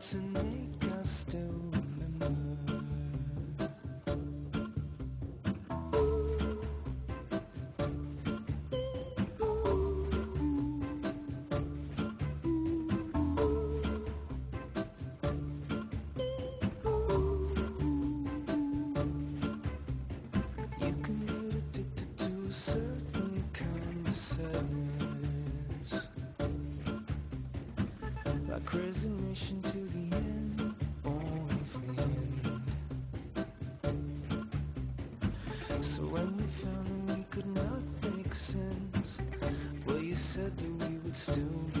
to know would still be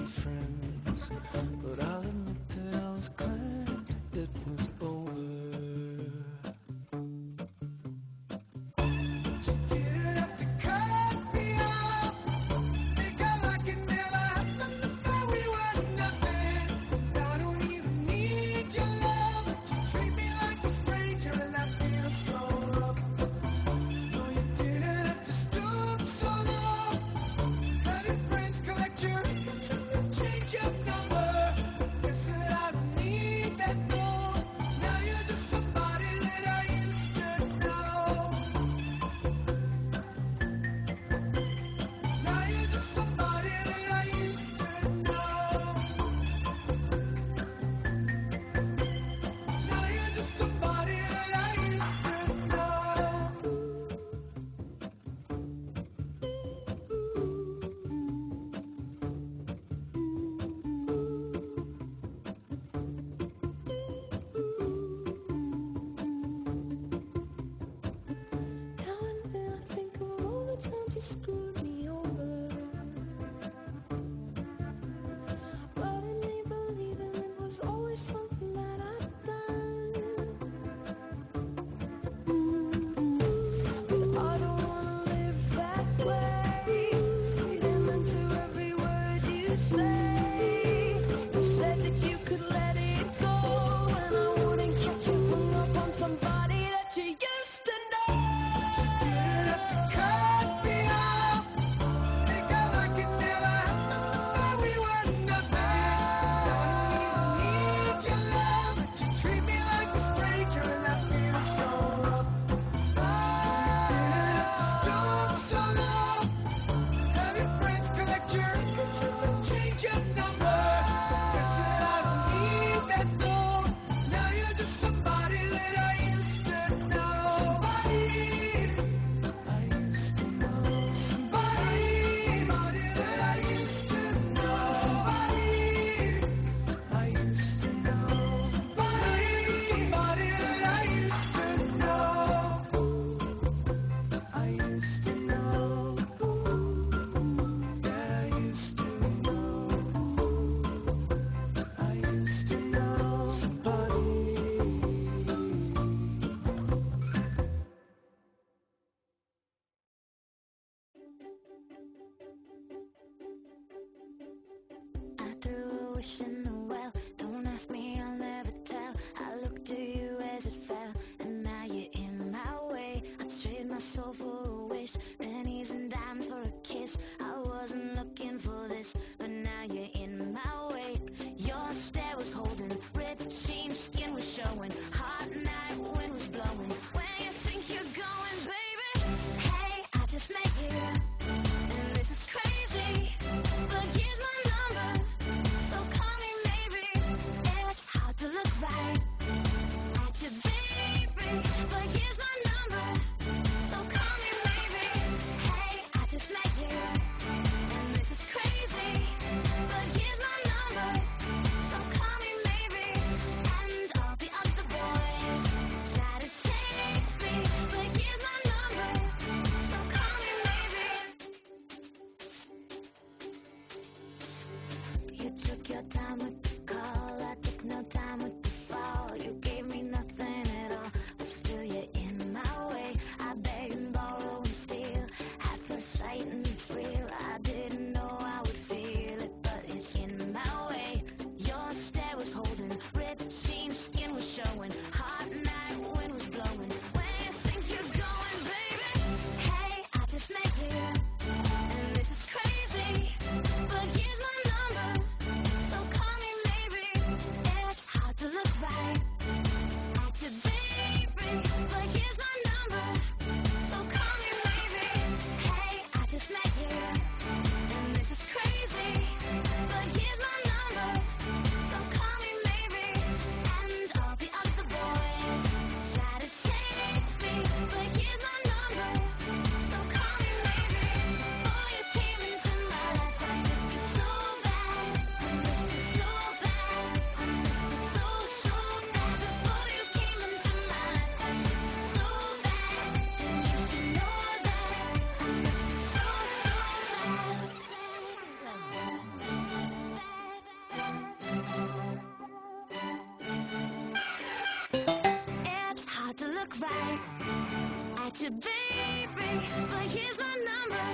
want baby, but here's my number.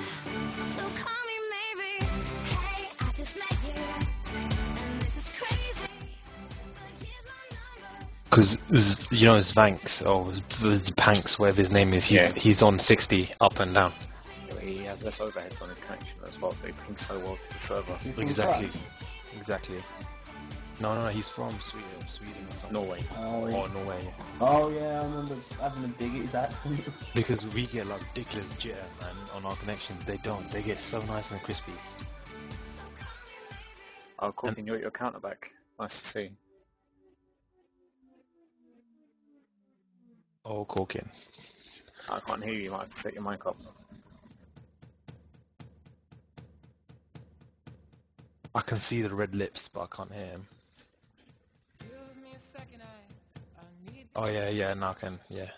So call me maybe. Hey, I just met you, and this is crazy. But here's my number. Because you know Zvanks or Zpanks, whatever his name is, he's, Yeah. he's on 60 up and down. He has less overheads on his connection as well, but he pings so well to the server. Exactly. France. Exactly. No, no, no, he's from Sweden, Sweden or something. Norway. Oh, yeah. Or Norway. Oh yeah, I remember having a dig at his accent. Because we get like ridiculous jitter, man, on our connections. They don't. They get so nice and crispy. Oh, cool. Can you get your counter back? Nice to see. Oh, Corkin. I can't hear you. You might have to set your mic up. I can see the red lips, but I can't hear him. Oh, yeah, yeah, now yeah. in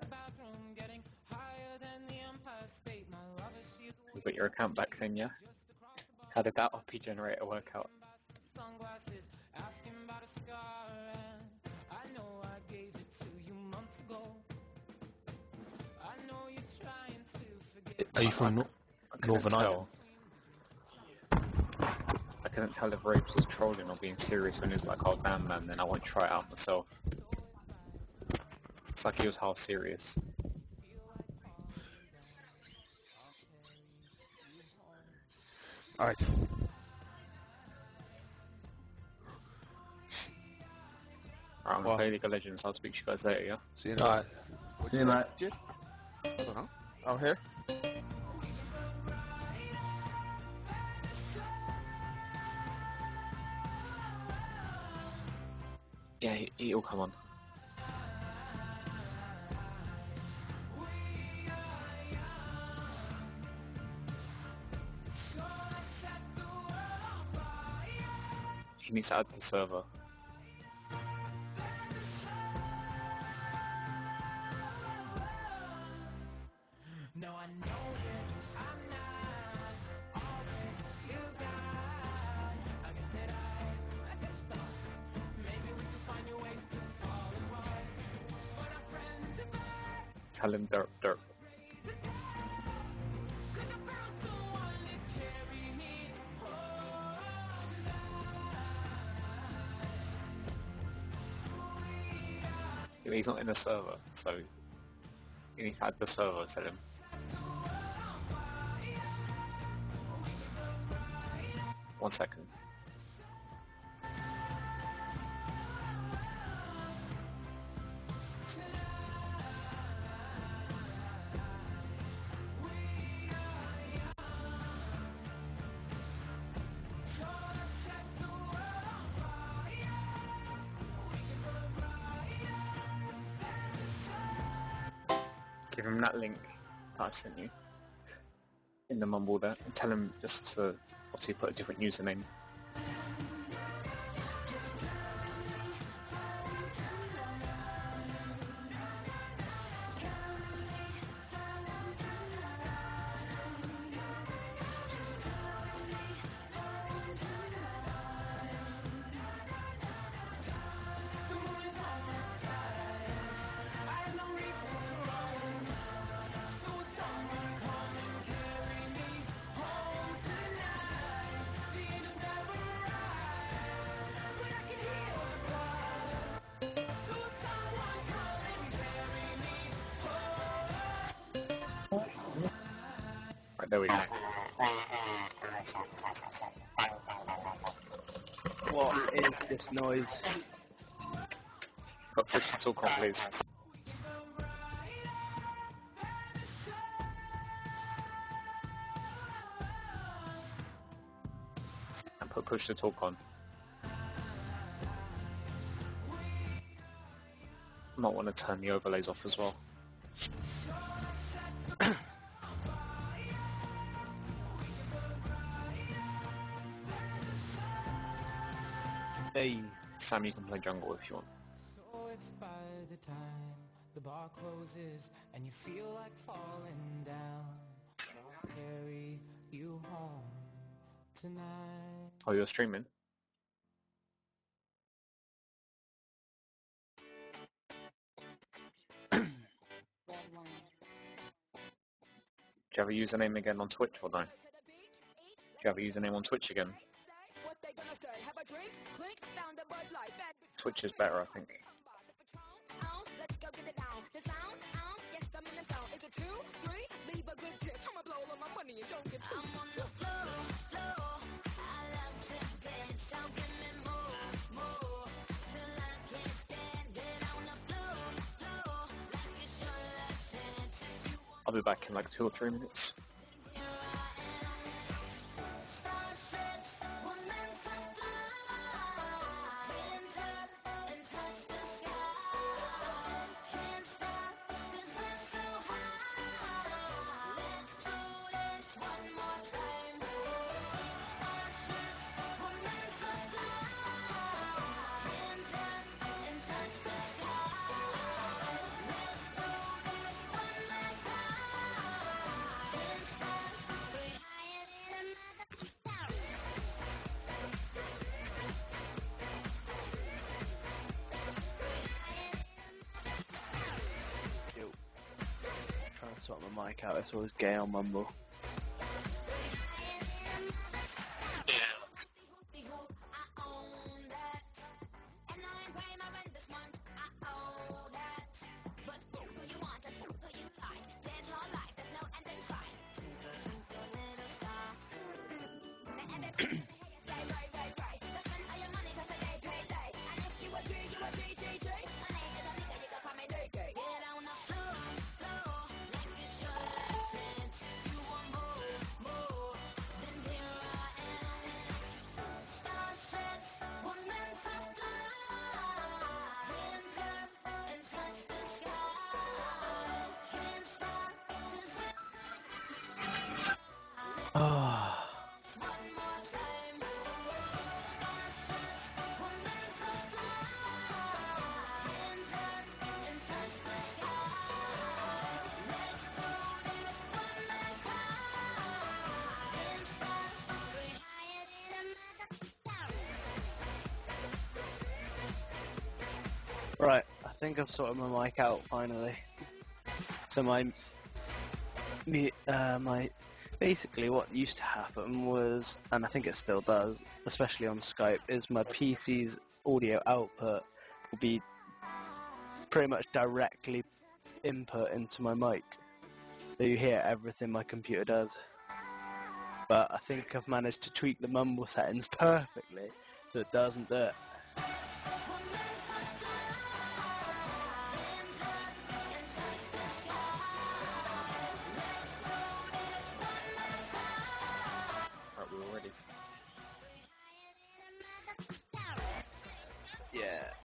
the bathroom, getting higher than the Empire State. My lover, she's You got your account back then, yeah? How did that OP generator work out? sunglasses, asking about a scar, and I know I gave it to you months ago. I know you're trying to forget. Are you from Nor- Northern. Ireland? I couldn't tell if Rapes was trolling or being serious when he was like, oh damn man, then I won't try it out myself. It's like he was half serious. Alright. Alright, I'm Well- gonna play League of Legends, I'll speak to you guys later, yeah? See you Alright. See you, mate. I don't know. Out here? Yeah, he, he'll come on. He needs to add the server. No, I know He's not in the server, so you need to add the server, tell him. One second. Give him that link that I sent you in the mumble there and tell him just to obviously put a different username. There we go. What is this noise? But push the talk on, please. And put push the talk on. Might want to turn the overlays off as well. Hey. Sam, you can play jungle if you want. So if by the time the bar closes and you feel like falling down, I'll carry you home tonight. Oh, you're streaming? you have a username again on Twitch or no? Do you have a username on Twitch again? Twitch is better, I think. I'll be back in like two or three minutes. Sort my mic out. It's always gay on Mumble. Right, I think I've sorted my mic out finally. So my, me, uh, my, basically what used to happen was, and I think it still does, especially on Skype, is my PC's audio output will be pretty much directly input into my mic. So you hear everything my computer does. But I think I've managed to tweak the mumble settings perfectly so it doesn't do it.